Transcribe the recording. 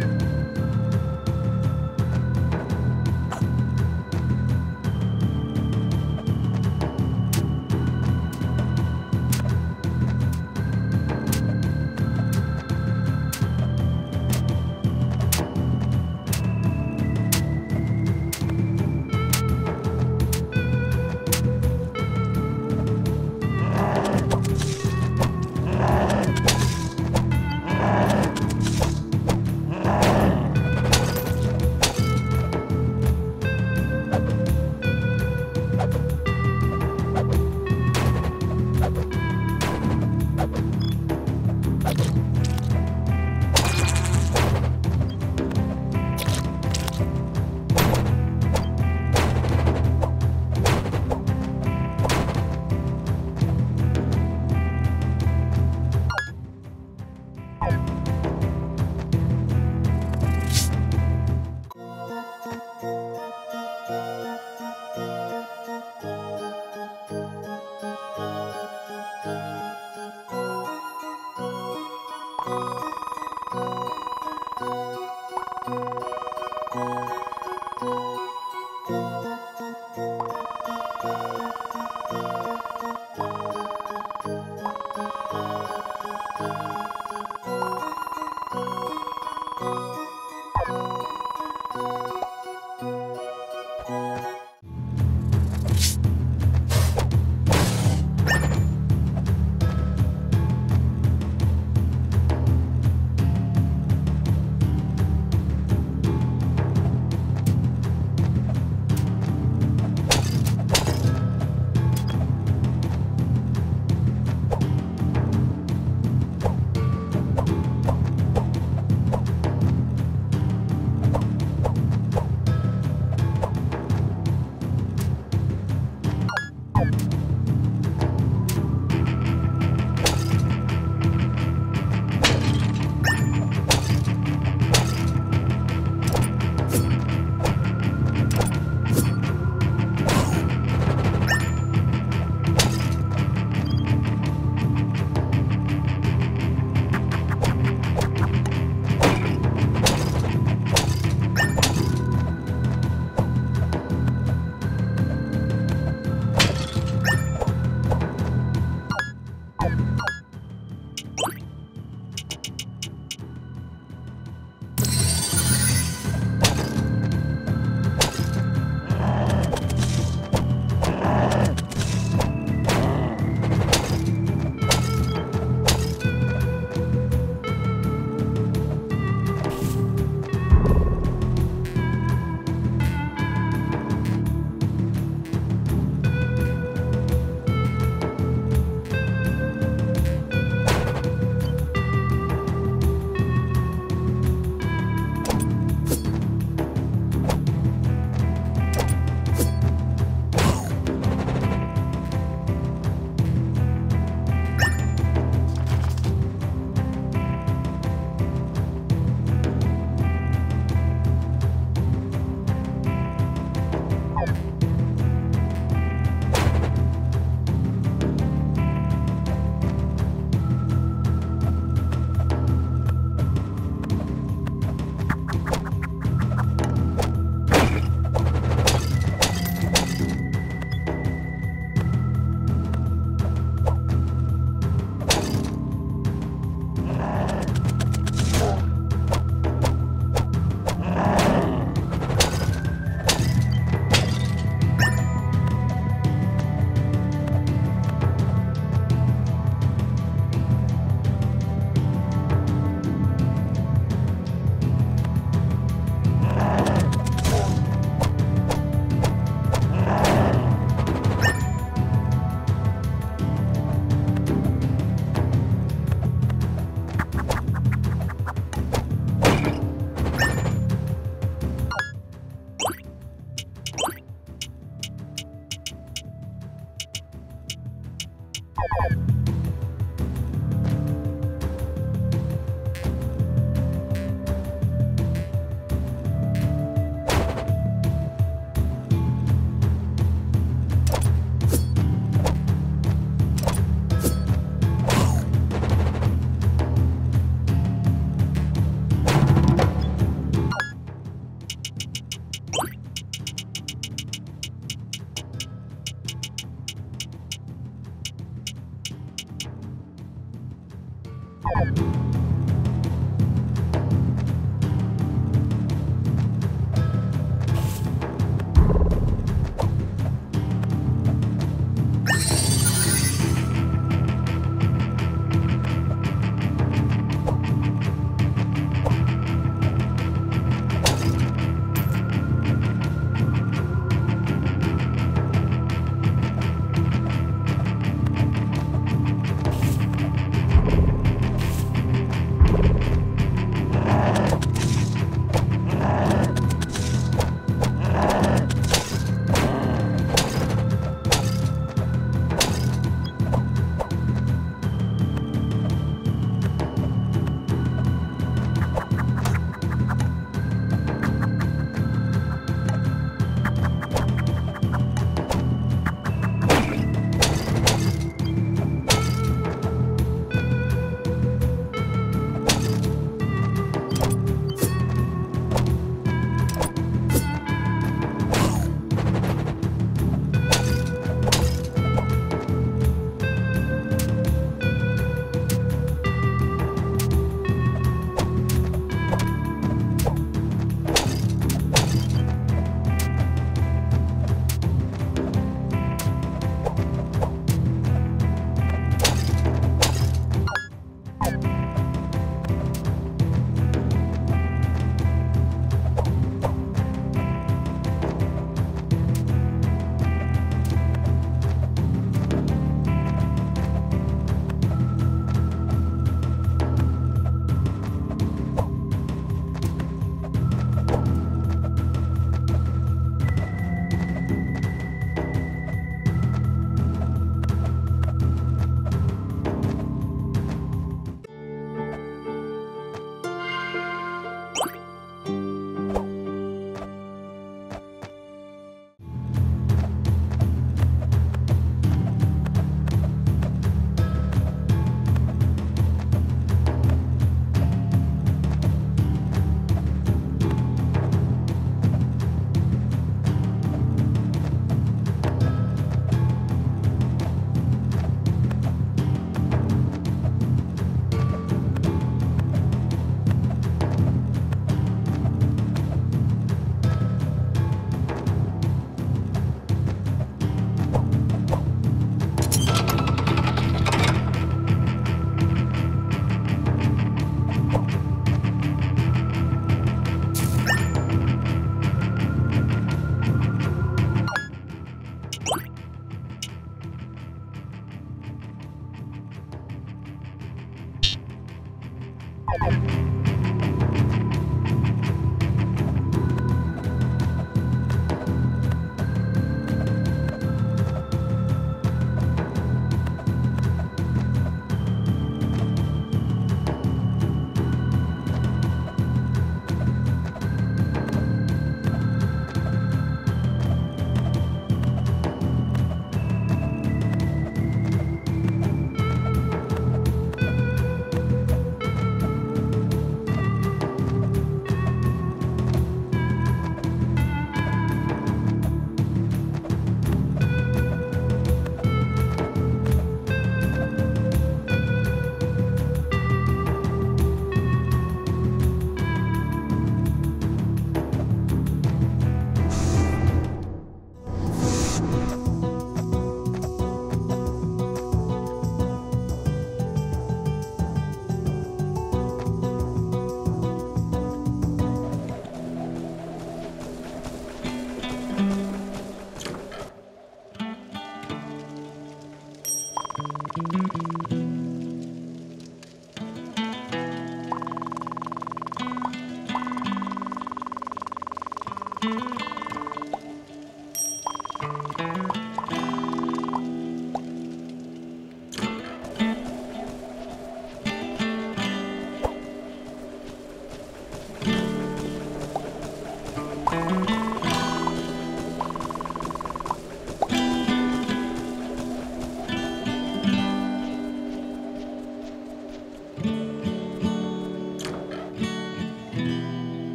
Bye.